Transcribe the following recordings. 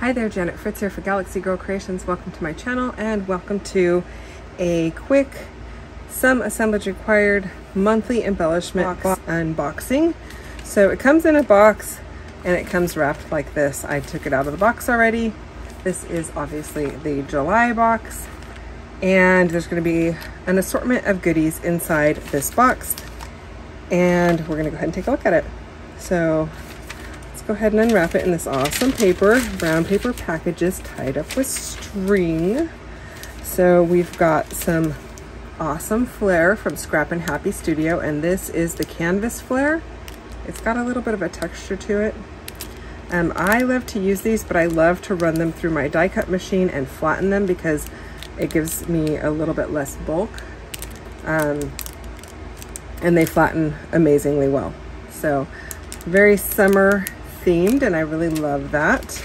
Hi there, Janet Fritz here for Galaxy Girl Creations. Welcome to my channel and welcome to a quick, some assemblage required monthly embellishment box unboxing. So it comes in a box and it comes wrapped like this. I took it out of the box already. This is obviously the July box and there's going to be an assortment of goodies inside this box and we're going to go ahead and take a look at it. So go ahead and unwrap it in this awesome paper, brown paper packages tied up with string. So we've got some awesome flare from Scrap and Happy Studio and this is the canvas flare. It's got a little bit of a texture to it. Um, I love to use these, but I love to run them through my die cut machine and flatten them because it gives me a little bit less bulk. Um, and they flatten amazingly well. So very summer themed and I really love that.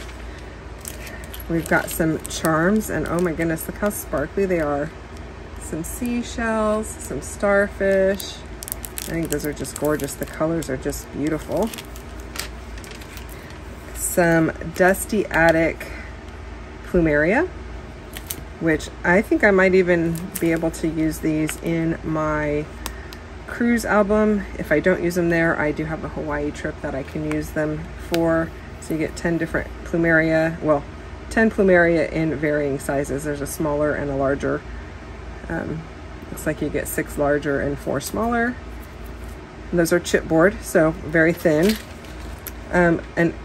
We've got some charms and oh my goodness, look how sparkly they are. Some seashells, some starfish. I think those are just gorgeous. The colors are just beautiful. Some Dusty Attic Plumeria which I think I might even be able to use these in my cruise album. If I don't use them there, I do have a Hawaii trip that I can use them for. So you get 10 different plumeria, well, 10 plumeria in varying sizes. There's a smaller and a larger. Um, looks like you get six larger and four smaller. And those are chipboard, so very thin. Um, an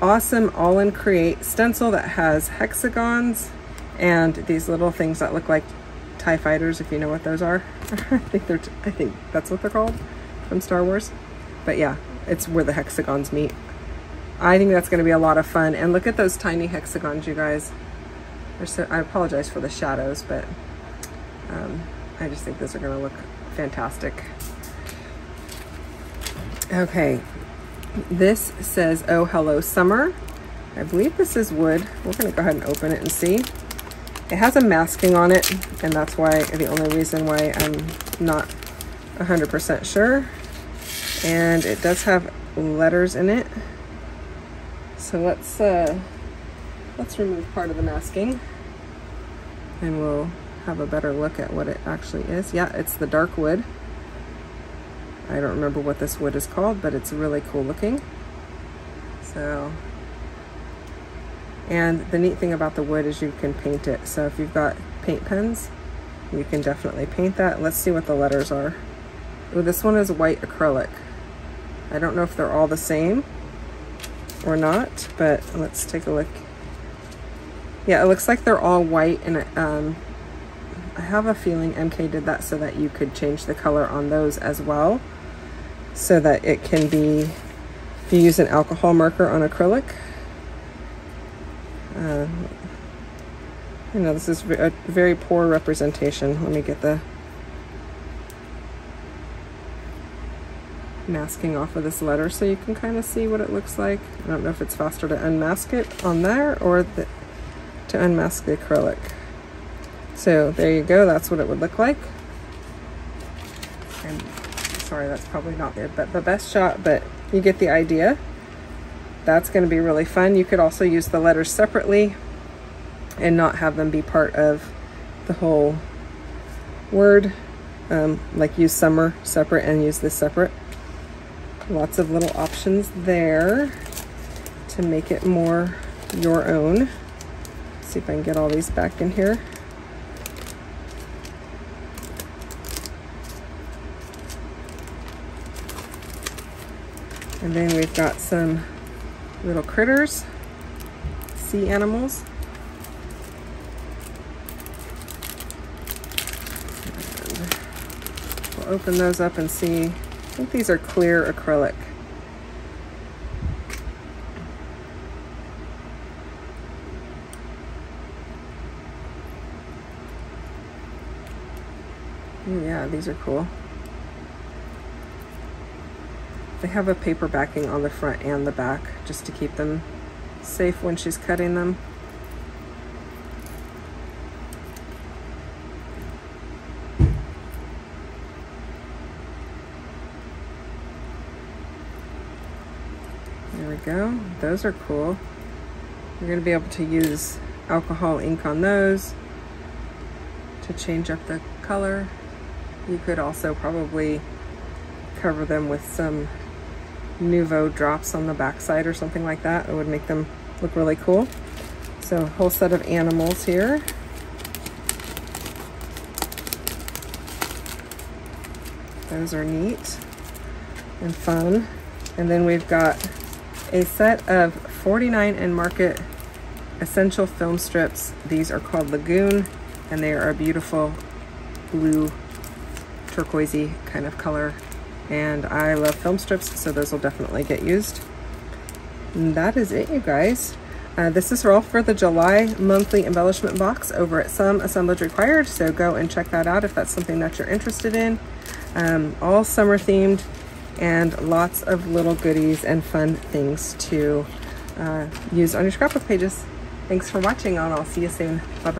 awesome AALL & Create stencil that has hexagons and these little things that look like TIE fighters, if you know what those are. I think they're, I think that's what they're called from Star Wars. But yeah, it's where the hexagons meet. I think that's gonna be a lot of fun. And look at those tiny hexagons, you guys. So, I apologize for the shadows, but um, I just think those are gonna look fantastic. Okay, this says, oh, hello, summer. I believe this is wood. We're gonna go ahead and open it and see. It has a masking on it, and that's why the only reason why I'm not 100% sure. And it does have letters in it. So let's uh, let's remove part of the masking, and we'll have a better look at what it actually is. Yeah, it's the dark wood. I don't remember what this wood is called, but it's really cool looking. So and the neat thing about the wood is you can paint it. So if you've got paint pens, you can definitely paint that. Let's see what the letters are. Oh, this one is white acrylic. I don't know if they're all the same or not, but let's take a look. Yeah, it looks like they're all white and um, I have a feeling MK did that so that you could change the color on those as well so that it can be, if you use an alcohol marker on acrylic, uh, you know, this is a very poor representation. Let me get the masking off of this letter so you can kind of see what it looks like. I don't know if it's faster to unmask it on there or the, to unmask the acrylic. So there you go, that's what it would look like. And sorry, that's probably not the, the best shot, but you get the idea. That's going to be really fun. You could also use the letters separately and not have them be part of the whole word. Um, like use summer separate and use this separate. Lots of little options there to make it more your own. Let's see if I can get all these back in here. And then we've got some little critters, sea animals. And we'll open those up and see. I think these are clear acrylic. yeah, these are cool. They have a paper backing on the front and the back just to keep them safe when she's cutting them. There we go. Those are cool. You're going to be able to use alcohol ink on those to change up the color. You could also probably cover them with some Nuvo drops on the backside or something like that. It would make them look really cool. So a whole set of animals here. Those are neat and fun. And then we've got a set of 49 and Market Essential Film Strips. These are called Lagoon and they are a beautiful blue turquoisey kind of color. And I love film strips, so those will definitely get used. And that is it, you guys. Uh, this is all for the July monthly embellishment box over at Some Assemblage Required, so go and check that out if that's something that you're interested in. Um, all summer themed and lots of little goodies and fun things to uh, use on your scrapbook pages. Thanks for watching and I'll see you soon. Bye-bye.